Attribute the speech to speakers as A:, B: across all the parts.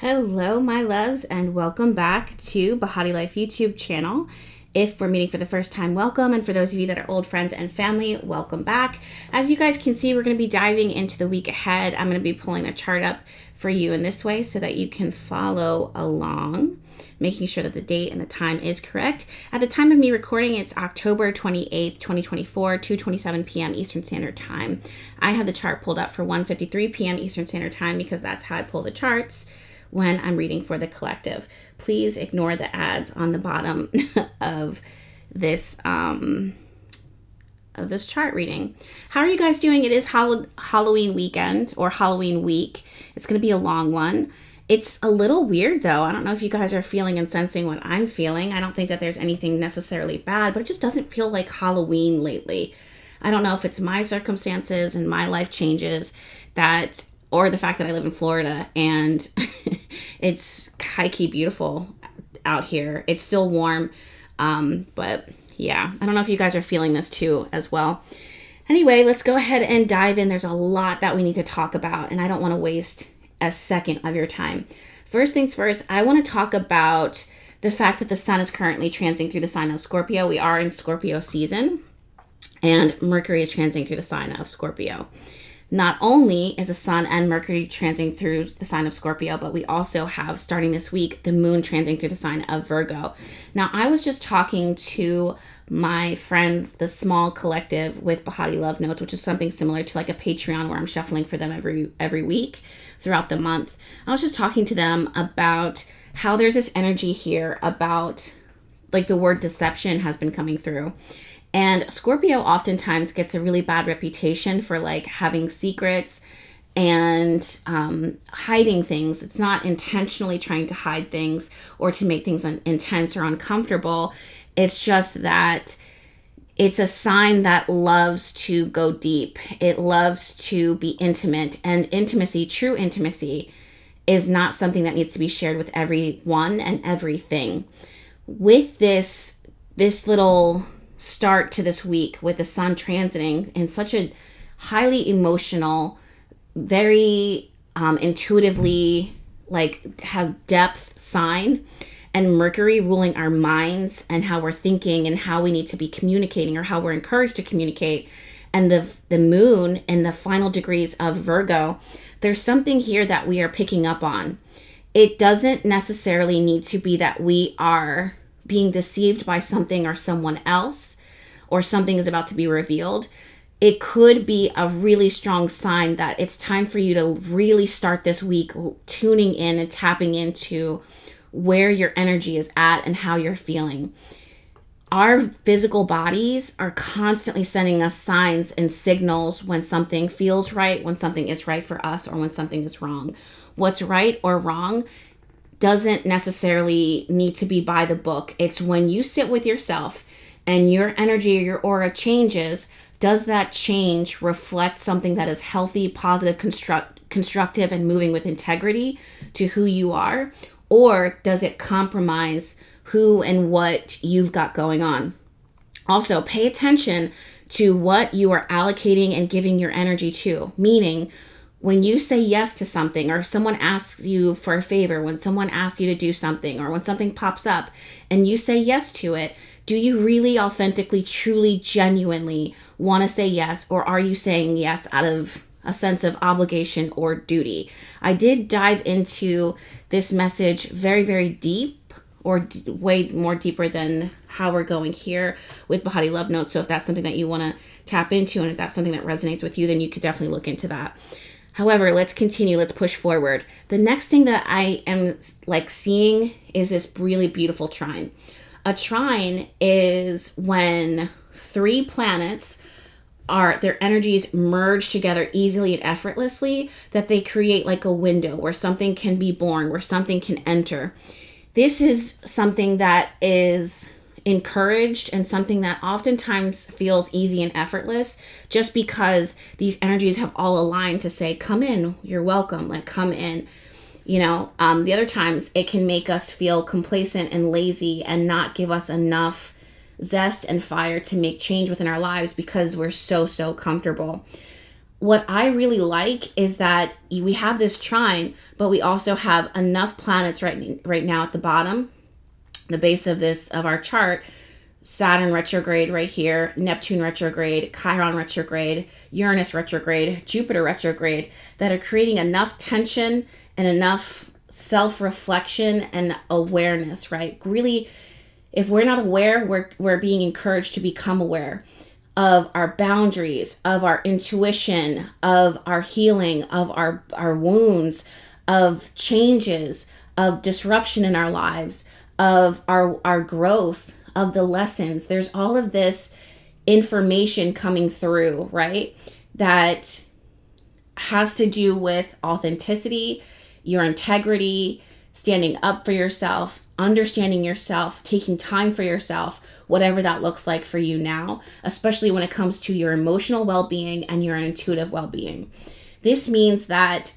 A: Hello, my loves, and welcome back to Behati Life YouTube channel. If we're meeting for the first time, welcome. And for those of you that are old friends and family, welcome back. As you guys can see, we're going to be diving into the week ahead. I'm going to be pulling the chart up for you in this way so that you can follow along, making sure that the date and the time is correct. At the time of me recording, it's October 28th, 2024, 2.27 p.m. Eastern Standard Time. I have the chart pulled up for 1.53 p.m. Eastern Standard Time because that's how I pull the charts when I'm reading for the collective. Please ignore the ads on the bottom of this um, of this chart reading. How are you guys doing? It is Halloween weekend or Halloween week. It's going to be a long one. It's a little weird though. I don't know if you guys are feeling and sensing what I'm feeling. I don't think that there's anything necessarily bad, but it just doesn't feel like Halloween lately. I don't know if it's my circumstances and my life changes that or the fact that I live in Florida and it's high key beautiful out here. It's still warm, um, but yeah, I don't know if you guys are feeling this too as well. Anyway, let's go ahead and dive in. There's a lot that we need to talk about, and I don't want to waste a second of your time. First things first, I want to talk about the fact that the sun is currently transiting through the sign of Scorpio. We are in Scorpio season, and Mercury is transiting through the sign of Scorpio. Not only is the Sun and Mercury transiting through the sign of Scorpio, but we also have, starting this week, the Moon transiting through the sign of Virgo. Now, I was just talking to my friends, the small collective with Behati Love Notes, which is something similar to like a Patreon where I'm shuffling for them every every week throughout the month. I was just talking to them about how there's this energy here about like the word deception has been coming through and Scorpio oftentimes gets a really bad reputation for like having secrets and um, hiding things. It's not intentionally trying to hide things or to make things intense or uncomfortable. It's just that it's a sign that loves to go deep. It loves to be intimate. And intimacy, true intimacy, is not something that needs to be shared with everyone and everything. With this, this little start to this week with the sun transiting in such a highly emotional, very um, intuitively like has depth sign and Mercury ruling our minds and how we're thinking and how we need to be communicating or how we're encouraged to communicate and the the moon in the final degrees of Virgo there's something here that we are picking up on. It doesn't necessarily need to be that we are being deceived by something or someone else or something is about to be revealed, it could be a really strong sign that it's time for you to really start this week tuning in and tapping into where your energy is at and how you're feeling. Our physical bodies are constantly sending us signs and signals when something feels right, when something is right for us, or when something is wrong. What's right or wrong doesn't necessarily need to be by the book. It's when you sit with yourself and your energy or your aura changes, does that change reflect something that is healthy, positive, construct, constructive, and moving with integrity to who you are? Or does it compromise who and what you've got going on? Also, pay attention to what you are allocating and giving your energy to, meaning, when you say yes to something or if someone asks you for a favor when someone asks you to do something or when something pops up and you say yes to it do you really authentically truly genuinely want to say yes or are you saying yes out of a sense of obligation or duty? I did dive into this message very very deep or way more deeper than how we're going here with Behati love notes. So if that's something that you want to tap into and if that's something that resonates with you then you could definitely look into that However, let's continue, let's push forward. The next thing that I am like seeing is this really beautiful trine. A trine is when three planets are their energies merge together easily and effortlessly that they create like a window where something can be born, where something can enter. This is something that is encouraged and something that oftentimes feels easy and effortless just because these energies have all aligned to say come in you're welcome like come in. You know um, the other times it can make us feel complacent and lazy and not give us enough zest and fire to make change within our lives because we're so so comfortable. What I really like is that we have this trine, but we also have enough planets right right now at the bottom, the base of this of our chart. Saturn retrograde right here, Neptune retrograde, Chiron retrograde, Uranus retrograde, Jupiter retrograde that are creating enough tension and enough self-reflection and awareness, right? Really if we're not aware, we're we're being encouraged to become aware of our boundaries, of our intuition, of our healing, of our, our wounds, of changes, of disruption in our lives, of our, our growth, of the lessons. There's all of this information coming through, right? That has to do with authenticity, your integrity, standing up for yourself, understanding yourself, taking time for yourself, whatever that looks like for you now, especially when it comes to your emotional well being and your intuitive well being. This means that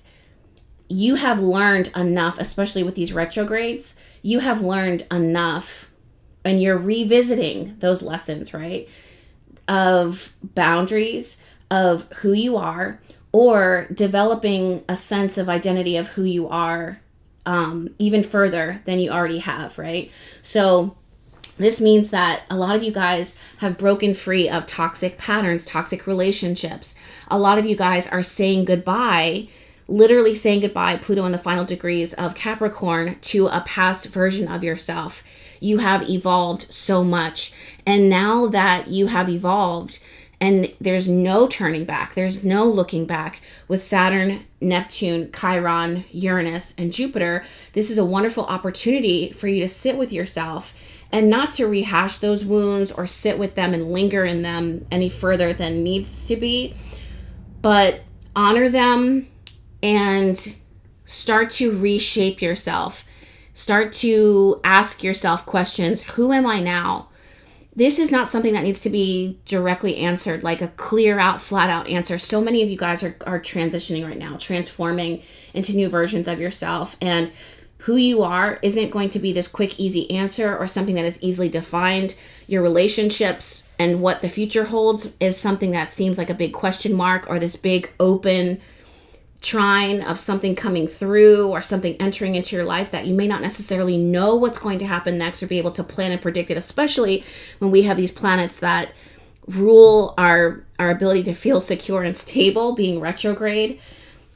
A: you have learned enough, especially with these retrogrades, you have learned enough and you're revisiting those lessons, right? Of boundaries, of who you are, or developing a sense of identity of who you are um, even further than you already have, right? So, this means that a lot of you guys have broken free of toxic patterns, toxic relationships. A lot of you guys are saying goodbye, literally saying goodbye, Pluto in the final degrees of Capricorn, to a past version of yourself. You have evolved so much. And now that you have evolved, and there's no turning back, there's no looking back with Saturn, Neptune, Chiron, Uranus, and Jupiter. This is a wonderful opportunity for you to sit with yourself and not to rehash those wounds or sit with them and linger in them any further than needs to be, but honor them and start to reshape yourself. Start to ask yourself questions Who am I now? This is not something that needs to be directly answered, like a clear out, flat out answer. So many of you guys are, are transitioning right now, transforming into new versions of yourself. And who you are isn't going to be this quick, easy answer or something that is easily defined. Your relationships and what the future holds is something that seems like a big question mark or this big open trine of something coming through or something entering into your life that you may not necessarily know what's going to happen next or be able to plan and predict it, especially when we have these planets that rule our our ability to feel secure and stable being retrograde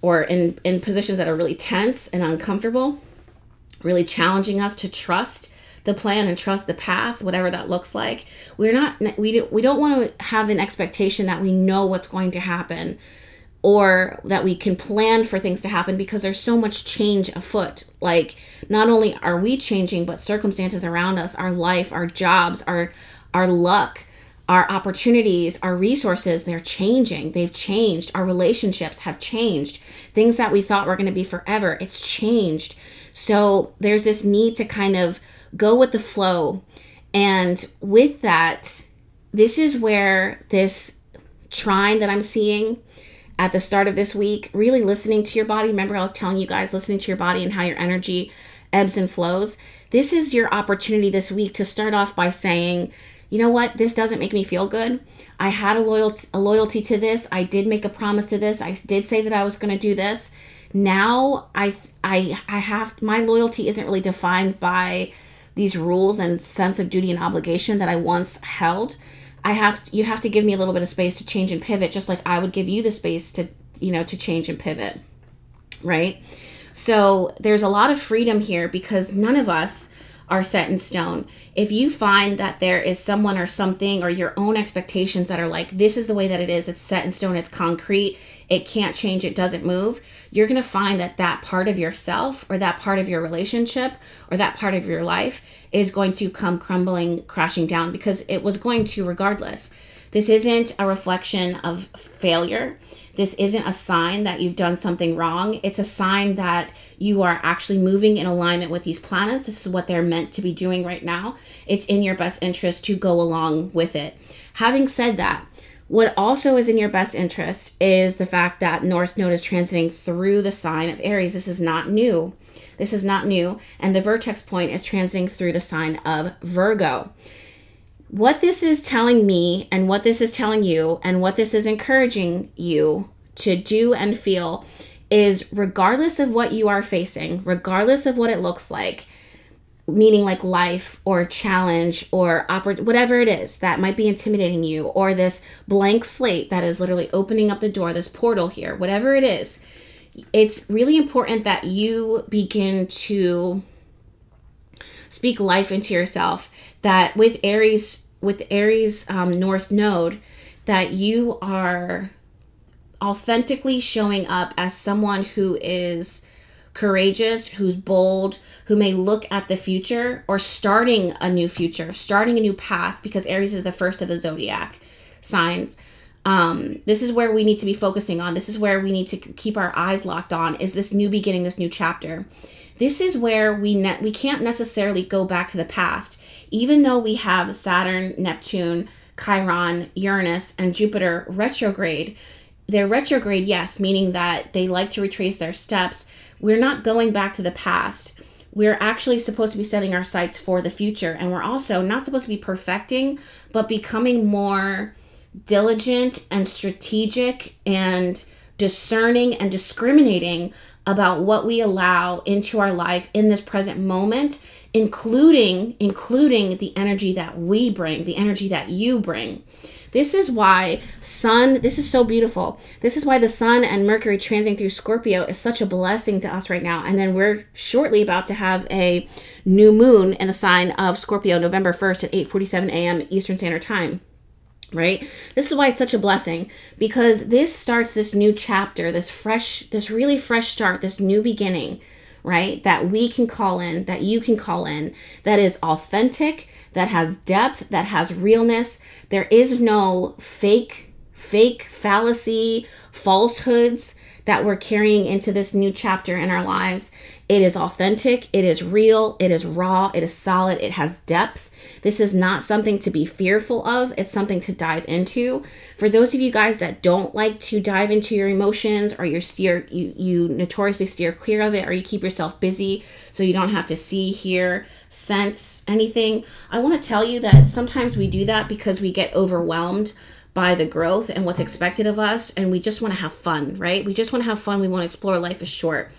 A: or in in positions that are really tense and uncomfortable really challenging us to trust the plan and trust the path whatever that looks like. We're not we, do, we don't want to have an expectation that we know what's going to happen or that we can plan for things to happen because there's so much change afoot like not only are we changing but circumstances around us our life our jobs our our luck our opportunities, our resources, they're changing. They've changed. Our relationships have changed. Things that we thought were going to be forever, it's changed. So there's this need to kind of go with the flow. And with that, this is where this trine that I'm seeing at the start of this week, really listening to your body. Remember, I was telling you guys, listening to your body and how your energy ebbs and flows. This is your opportunity this week to start off by saying, you know what, this doesn't make me feel good. I had a loyalty, a loyalty to this. I did make a promise to this. I did say that I was going to do this now I I I have my loyalty isn't really defined by these rules and sense of duty and obligation that I once held. I have you have to give me a little bit of space to change and pivot just like I would give you the space to you know to change and pivot. Right? So there's a lot of freedom here because none of us are set in stone. If you find that there is someone or something or your own expectations that are like, this is the way that it is, it's set in stone, it's concrete, it can't change, it doesn't move, you're going to find that that part of yourself or that part of your relationship or that part of your life is going to come crumbling, crashing down because it was going to regardless. This isn't a reflection of failure. This isn't a sign that you've done something wrong. It's a sign that you are actually moving in alignment with these planets. This is what they're meant to be doing right now. It's in your best interest to go along with it. Having said that, what also is in your best interest is the fact that North Node is transiting through the sign of Aries. This is not new. This is not new. And the vertex point is transiting through the sign of Virgo. What this is telling me, and what this is telling you, and what this is encouraging you to do and feel is regardless of what you are facing, regardless of what it looks like, meaning like life or challenge or oper- whatever it is that might be intimidating you or this blank slate that is literally opening up the door this portal here whatever it is it's really important that you begin to speak life into yourself that with aries with aries um, north node that you are authentically showing up as someone who is courageous, who's bold, who may look at the future or starting a new future, starting a new path, because Aries is the first of the zodiac signs. Um, this is where we need to be focusing on. This is where we need to keep our eyes locked on. Is this new beginning, this new chapter? This is where we ne- we can't necessarily go back to the past, even though we have Saturn, Neptune, Chiron, Uranus, and Jupiter retrograde. They're retrograde, yes, meaning that they like to retrace their steps we're not going back to the past. We're actually supposed to be setting our sights for the future. And we're also not supposed to be perfecting, but becoming more diligent and strategic and discerning and discriminating about what we allow into our life in this present moment including including the energy that we bring the energy that you bring this is why sun, this is so beautiful. This is why the sun and Mercury transiting through Scorpio is such a blessing to us right now. And then we're shortly about to have a new moon in the sign of Scorpio November 1st at 8:47 a.m. Eastern Standard Time right this is why it's such a blessing because this starts this new chapter this fresh this really fresh start this new beginning right that we can call in that you can call in that is authentic that has depth, that has realness. There is no fake, fake fallacy, falsehoods that we're carrying into this new chapter in our lives. It is authentic, it is real, it is raw, it is solid, it has depth. This is not something to be fearful of, it's something to dive into. For those of you guys that don't like to dive into your emotions or you steer you, you notoriously steer clear of it or you keep yourself busy so you don't have to see, hear, sense anything, I want to tell you that sometimes we do that because we get overwhelmed by the growth and what's expected of us and we just want to have fun, right? We just want to have fun, we want to explore life is short.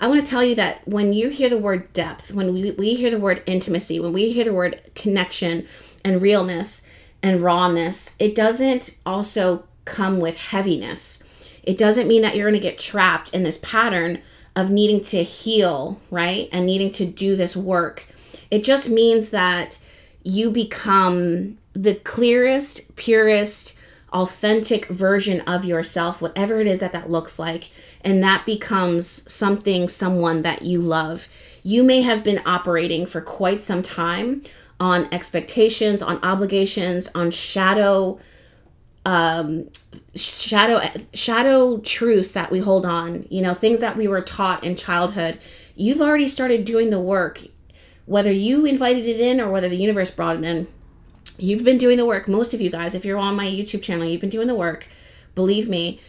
A: I want to tell you that when you hear the word depth, when we, we hear the word intimacy, when we hear the word connection and realness and rawness, it doesn't also come with heaviness. It doesn't mean that you're going to get trapped in this pattern of needing to heal, right? And needing to do this work. It just means that you become the clearest, purest, authentic version of yourself, whatever it is that that looks like, and that becomes something, someone that you love. You may have been operating for quite some time on expectations, on obligations, on shadow um shadow shadow truth that we hold on you know things that we were taught in childhood you've already started doing the work whether you invited it in or whether the universe brought it in You've been doing the work, most of you guys. If you're on my YouTube channel, you've been doing the work. Believe me,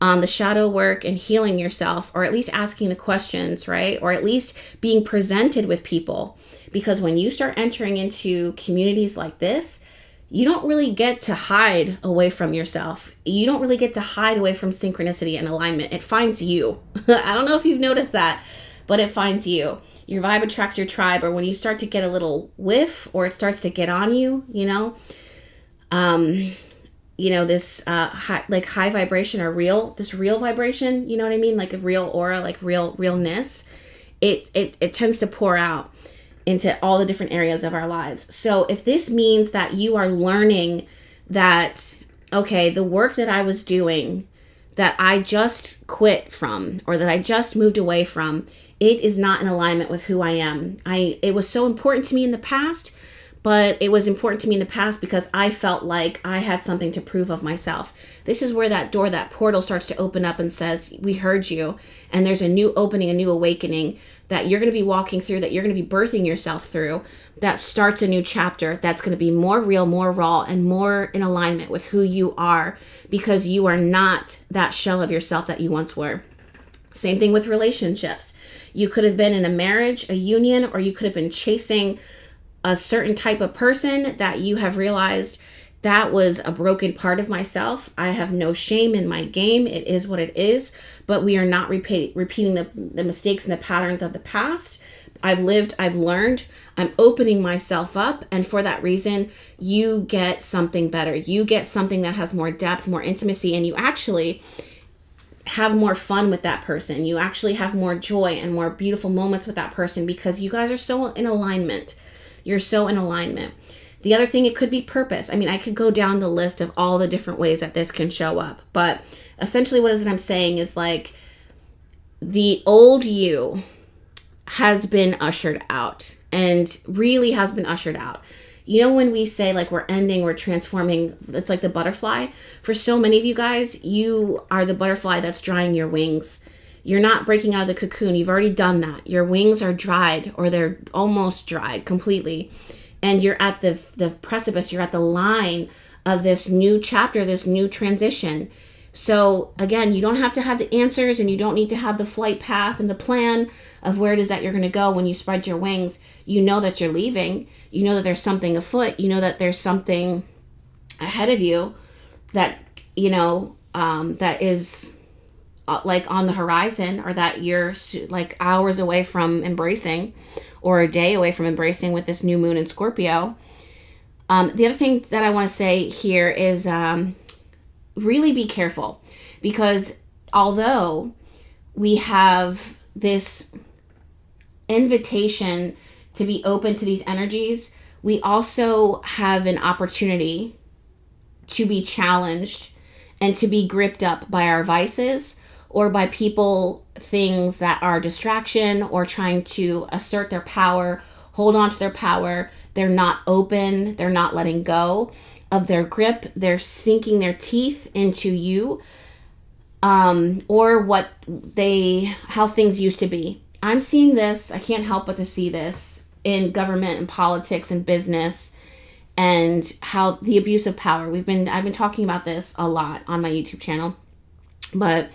A: um, the shadow work and healing yourself, or at least asking the questions, right? Or at least being presented with people. Because when you start entering into communities like this, you don't really get to hide away from yourself. You don't really get to hide away from synchronicity and alignment. It finds you. I don't know if you've noticed that, but it finds you your vibe attracts your tribe or when you start to get a little whiff or it starts to get on you you know? Um you know this uh high, like high vibration or real this real vibration you know what i mean? Like a real aura like real realness it it, it tends to pour out into all the different areas of our lives. So if this means that you are learning that okay the work that i was doing that i just quit from or that i just moved away from it is not in alignment with who I am. I it was so important to me in the past, but it was important to me in the past because I felt like I had something to prove of myself. This is where that door, that portal starts to open up and says, "We heard you." And there's a new opening, a new awakening that you're going to be walking through, that you're going to be birthing yourself through, that starts a new chapter that's going to be more real, more raw, and more in alignment with who you are because you are not that shell of yourself that you once were. Same thing with relationships. You could have been in a marriage, a union, or you could have been chasing a certain type of person that you have realized that was a broken part of myself. I have no shame in my game. It is what it is. But we are not repeat, repeating the, the mistakes and the patterns of the past. I've lived, I've learned, I'm opening myself up. And for that reason, you get something better. You get something that has more depth, more intimacy, and you actually have more fun with that person. You actually have more joy and more beautiful moments with that person because you guys are so in alignment. You're so in alignment. The other thing, it could be purpose. I mean, I could go down the list of all the different ways that this can show up, but essentially, what is it I'm saying is like the old you has been ushered out and really has been ushered out. You know, when we say like we're ending, we're transforming, it's like the butterfly. For so many of you guys, you are the butterfly that's drying your wings. You're not breaking out of the cocoon. You've already done that. Your wings are dried or they're almost dried completely. And you're at the, the precipice, you're at the line of this new chapter, this new transition. So, again, you don't have to have the answers and you don't need to have the flight path and the plan of where it is that you're going to go when you spread your wings. You know that you're leaving. You know that there's something afoot. You know that there's something ahead of you that, you know, um, that is uh, like on the horizon or that you're like hours away from embracing or a day away from embracing with this new moon in Scorpio. Um, the other thing that I want to say here is um, really be careful because although we have this invitation to be open to these energies, we also have an opportunity to be challenged and to be gripped up by our vices or by people, things that are distraction or trying to assert their power, hold on to their power. They're not open, they're not letting go of their grip, they're sinking their teeth into you. Um, or what they how things used to be I'm seeing this, I can't help but to see this in government and politics and business and how the abuse of power. We've been I've been talking about this a lot on my YouTube channel. But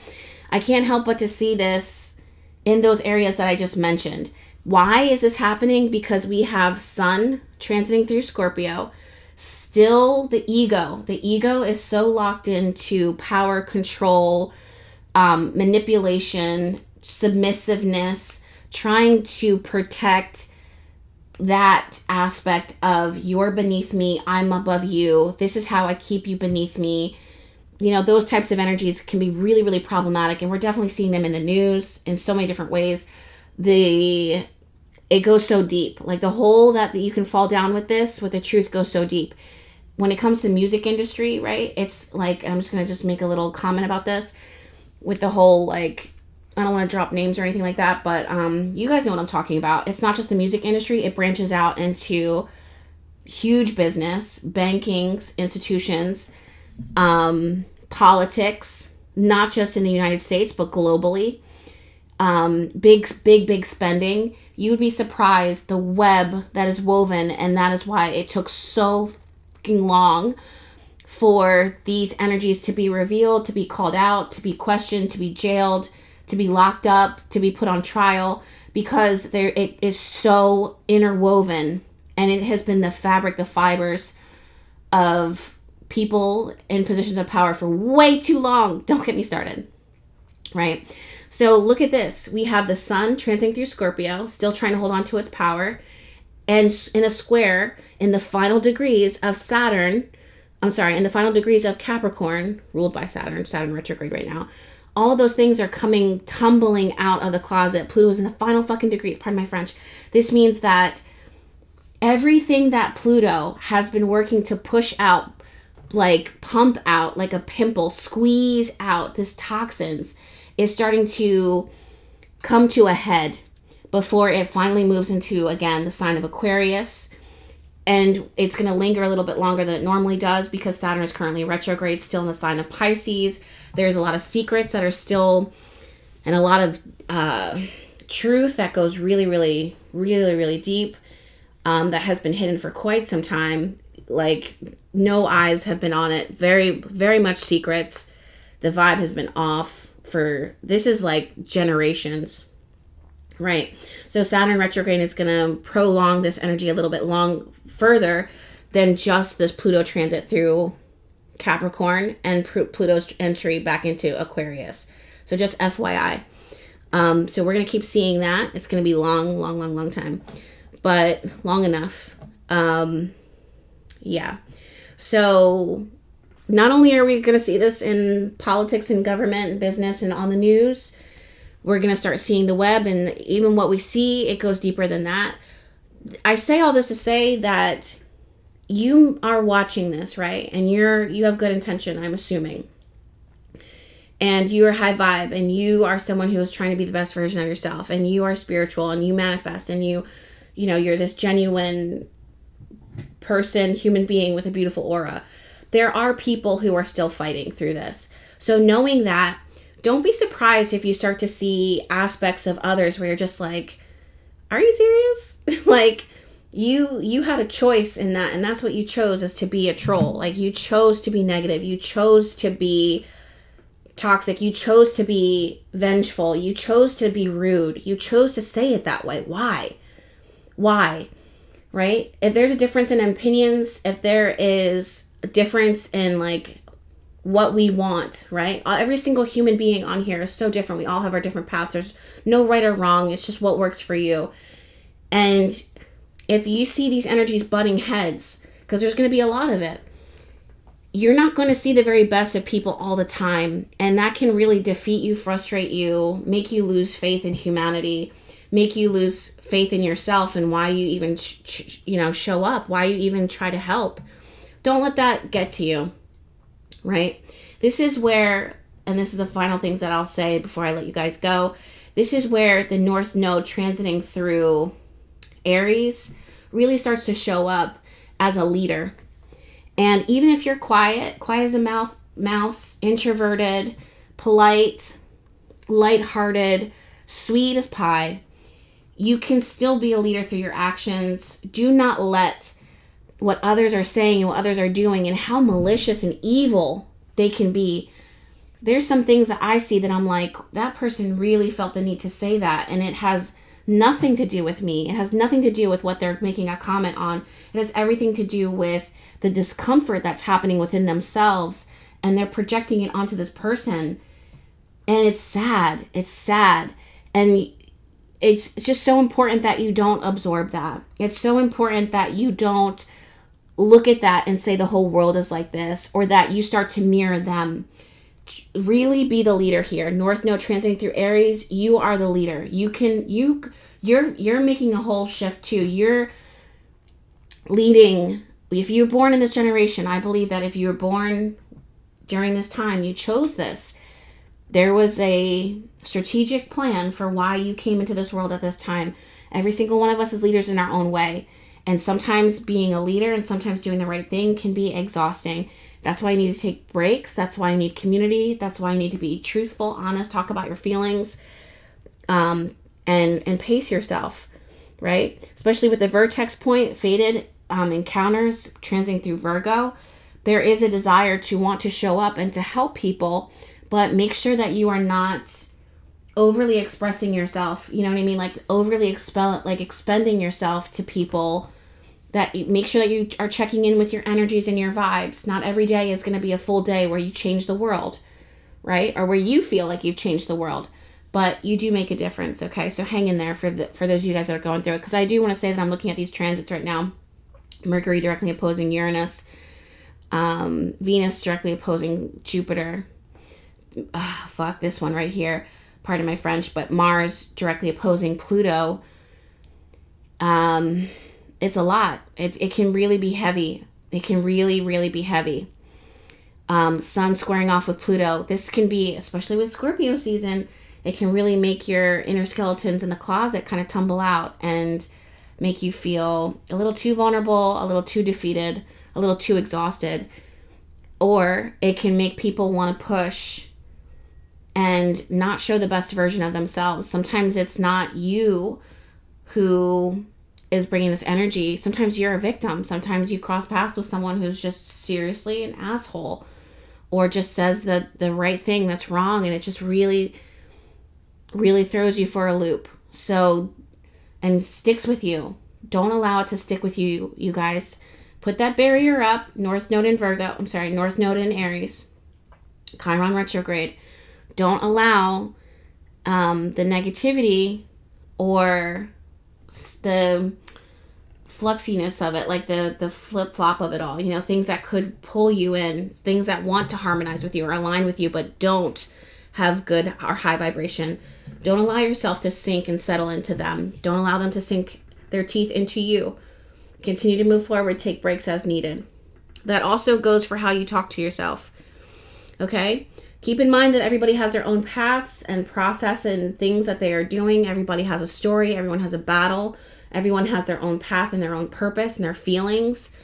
A: I can't help but to see this in those areas that I just mentioned. Why is this happening? Because we have Sun transiting through Scorpio. Still, the ego. The ego is so locked into power, control, um, manipulation, submissiveness, trying to protect that aspect of you're beneath me, I'm above you, this is how I keep you beneath me. You know, those types of energies can be really, really problematic, and we're definitely seeing them in the news in so many different ways. The it goes so deep. Like the hole that you can fall down with this, with the truth goes so deep. When it comes to music industry, right? It's like I'm just gonna just make a little comment about this with the whole like I don't want to drop names or anything like that, but um, you guys know what I'm talking about. It's not just the music industry, it branches out into huge business, banking institutions, um, politics, not just in the United States, but globally. Um, big, big, big spending. You would be surprised the web that is woven, and that is why it took so long for these energies to be revealed, to be called out, to be questioned, to be jailed to be locked up, to be put on trial because there it is so interwoven and it has been the fabric, the fibers of people in positions of power for way too long. Don't get me started. Right? So look at this. We have the sun transiting through Scorpio, still trying to hold on to its power, and in a square in the final degrees of Saturn. I'm sorry, in the final degrees of Capricorn, ruled by Saturn, Saturn retrograde right now, all those things are coming tumbling out of the closet. Pluto's in the final fucking degrees, pardon my French. This means that everything that Pluto has been working to push out, like pump out, like a pimple, squeeze out this toxins, is starting to come to a head before it finally moves into, again, the sign of Aquarius and it's going to linger a little bit longer than it normally does because Saturn is currently retrograde, still in the sign of Pisces. There's a lot of secrets that are still, and a lot of uh, truth that goes really, really, really, really deep um, that has been hidden for quite some time. Like, no eyes have been on it. Very, very much secrets. The vibe has been off for this is like generations Right. So Saturn retrograde is going to prolong this energy a little bit long further than just this Pluto transit through Capricorn and Pluto's entry back into Aquarius. So just FYI. Um, so we're gonna keep seeing that. It's gonna be long, long, long, long time, but long enough. Um, yeah. So not only are we gonna see this in politics and government and business and on the news, we're gonna start seeing the web and even what we see, it goes deeper than that. I say all this to say that you are watching this, right? And you're you have good intention, I'm assuming. And you are high vibe and you are someone who is trying to be the best version of yourself and you are spiritual and you manifest and you you know you're this genuine person human being with a beautiful aura. There are people who are still fighting through this. So knowing that don't be surprised if you start to see aspects of others where you're just like are you serious? Like you you had a choice in that and that's what you chose is to be a troll like you chose to be negative you chose to be toxic. You chose to be vengeful. You chose to be rude. You chose to say it that way. Why? Why? Right? If there's a difference in opinions, if there is a difference in like what we want, right? Uh, every single human being on here is so different. We all have our different paths. There's no right or wrong. It's just what works for you. And if you see these energies butting heads, because there's going to be a lot of it, you're not going to see the very best of people all the time. And that can really defeat you, frustrate you, make you lose faith in humanity, make you lose faith in yourself and why you even, you know, show up, why you even try to help. Don't let that get to you, right? This is where, and this is the final things that I'll say before I let you guys go. This is where the North Node transiting through Aries really starts to show up as a leader and even if you're quiet, quiet as a mouth, mouse, introverted, polite, light-hearted, sweet as pie, you can still be a leader through your actions. Do not let what others are saying and what others are doing and how malicious and evil they can be. There's some things that I see that I'm like, that person really felt the need to say that. And it has nothing to do with me. It has nothing to do with what they're making a comment on. It has everything to do with the discomfort that's happening within themselves and they're projecting it onto this person. And it's sad. It's sad. And it's, just so important that you don't absorb that. It's so important that you don't look at that and say the whole world is like this or that you start to mirror them really be the leader here north node transiting through aries you are the leader you can you you're you're making a whole shift too you're leading if you're born in this generation, I believe that if you were born during this time, you chose this. There was a strategic plan for why you came into this world at this time. Every single one of us is leaders in our own way. And sometimes being a leader and sometimes doing the right thing can be exhausting. That's why you need to take breaks. That's why you need community. That's why you need to be truthful, honest, talk about your feelings, um, and and pace yourself, right? Especially with the vertex point faded um, encounters transiting through Virgo, there is a desire to want to show up and to help people, but make sure that you are not overly expressing yourself. You know what I mean? Like overly expel, like expending yourself to people. That you, make sure that you are checking in with your energies and your vibes. Not every day is going to be a full day where you change the world, right? Or where you feel like you've changed the world but you do make a difference okay so hang in there for the for those of you guys that are going through it because i do want to say that i'm looking at these transits right now Mercury directly opposing Uranus, um, Venus directly opposing Jupiter. Ugh, fuck this one right here. Pardon my French, but Mars directly opposing Pluto. Um, it's a lot. It, it can really be heavy. It can really, really be heavy. Um, Sun squaring off with Pluto. This can be, especially with Scorpio season, it can really make your inner skeletons in the closet kind of tumble out and make you feel a little too vulnerable, a little too defeated, a little too exhausted. Or it can make people want to push and not show the best version of themselves. Sometimes it's not you who is bringing this energy. Sometimes you're a victim. Sometimes you cross paths with someone who's just seriously an asshole or just says the the right thing that's wrong and it just really really throws you for a loop. So and sticks with you. Don't allow it to stick with you, you guys. Put that barrier up, North Node in Virgo, I'm sorry, North Node in Aries, Chiron retrograde. Don't allow um, the negativity or the fluxiness of it, like the the flip flop of it all. You know, things that could pull you in, things that want to harmonize with you or align with you, but don't have good or high vibration. Don't allow yourself to sink and settle into them. Don't allow them to sink their teeth into you. Continue to move forward, take breaks as needed. That also goes for how you talk to yourself. Okay? Keep in mind that everybody has their own paths and process and things that they are doing. Everybody has a story, everyone has a battle, everyone has their own path and their own purpose and their feelings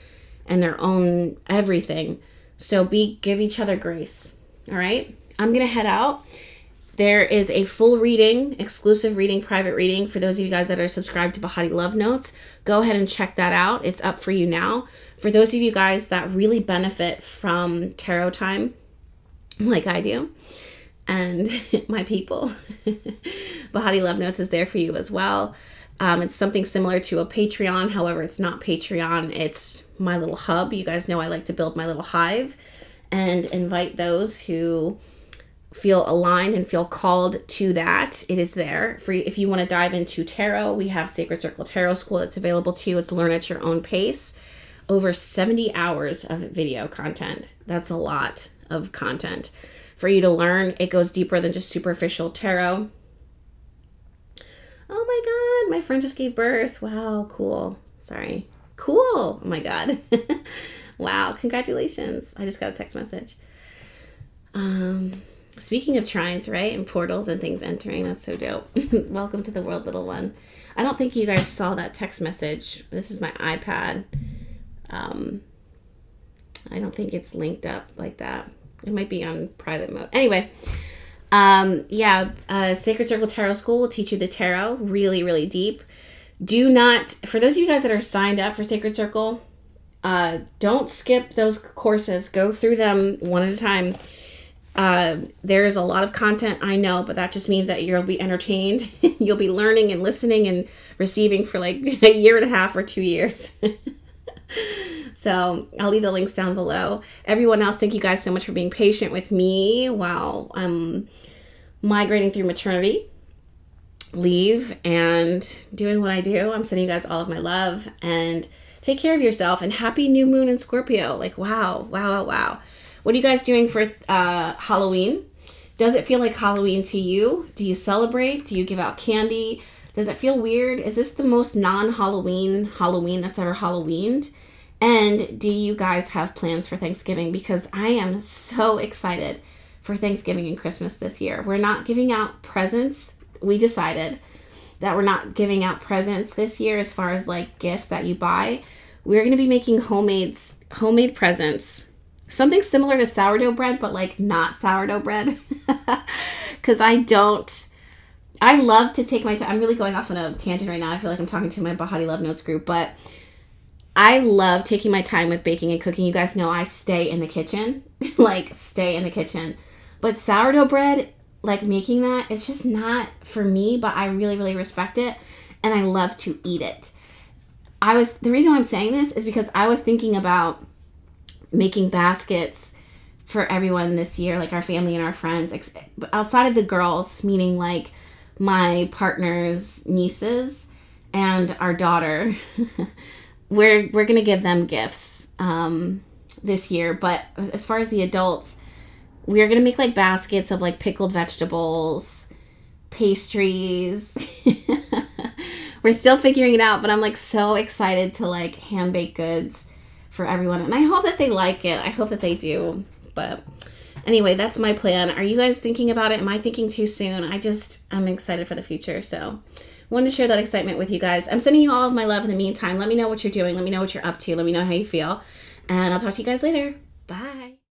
A: and their own everything. So be give each other grace. All right? I'm going to head out. There is a full reading, exclusive reading, private reading for those of you guys that are subscribed to Behati Love Notes. Go ahead and check that out. It's up for you now. For those of you guys that really benefit from tarot time, like I do, and my people, Behati Love Notes is there for you as well. Um, it's something similar to a Patreon. However, it's not Patreon, it's my little hub. You guys know I like to build my little hive and invite those who feel aligned and feel called to that, it is there. For you. if you want to dive into tarot, we have Sacred Circle Tarot School that's available to you. It's learn at your own pace. Over 70 hours of video content. That's a lot of content for you to learn. It goes deeper than just superficial tarot. Oh my god, my friend just gave birth. Wow, cool. Sorry. Cool. Oh my god. wow, congratulations. I just got a text message. Um Speaking of trines, right, and portals and things entering, that's so dope. Welcome to the world, little one. I don't think you guys saw that text message. This is my iPad. Um, I don't think it's linked up like that. It might be on private mode. Anyway, um, yeah, uh, Sacred Circle Tarot School will teach you the tarot really, really deep. Do not, for those of you guys that are signed up for Sacred Circle, uh, don't skip those courses. Go through them one at a time uh, there's a lot of content I know, but that just means that you'll be entertained. you'll be learning and listening and receiving for like a year and a half or two years. so I'll leave the links down below. Everyone else, thank you guys so much for being patient with me while I'm migrating through maternity leave and doing what I do. I'm sending you guys all of my love and take care of yourself and happy new moon in Scorpio. Like, wow, wow, wow, wow. What are you guys doing for uh, Halloween? Does it feel like Halloween to you? Do you celebrate? Do you give out candy? Does it feel weird? Is this the most non Halloween Halloween that's ever Halloweened? And do you guys have plans for Thanksgiving? Because I am so excited for Thanksgiving and Christmas this year. We're not giving out presents. We decided that we're not giving out presents this year as far as like gifts that you buy. We're going to be making homemade homemade presents something similar to sourdough bread, but like not sourdough bread. Because I don't. I love to take my time. I'm really going off on a tangent right now. I feel like I'm talking to my Behati Love Notes group, but I love taking my time with baking and cooking. You guys know I stay in the kitchen, like stay in the kitchen. But sourdough bread, like making that, it's just not for me, but I really, really respect it and I love to eat it. I was, the reason I'm saying this is because I was thinking about making baskets for everyone this year, like our family and our friends, outside of the girls, meaning like my partner's nieces and our daughter. we're we're gonna give them gifts um, this year, but as far as the adults, we're gonna make like baskets of like pickled vegetables, pastries. we're still figuring it out, but I'm like so excited to like hand bake goods for everyone. And I hope that they like it. I hope that they do. But anyway, that's my plan. Are you guys thinking about it? Am I thinking too soon? I just, I'm excited for the future. So, wanted to share that excitement with you guys. I'm sending you all of my love in the meantime. Let me know what you're doing. Let me know what you're up to. Let me know how you feel. And I'll talk to you guys later. Bye.